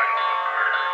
title of murder.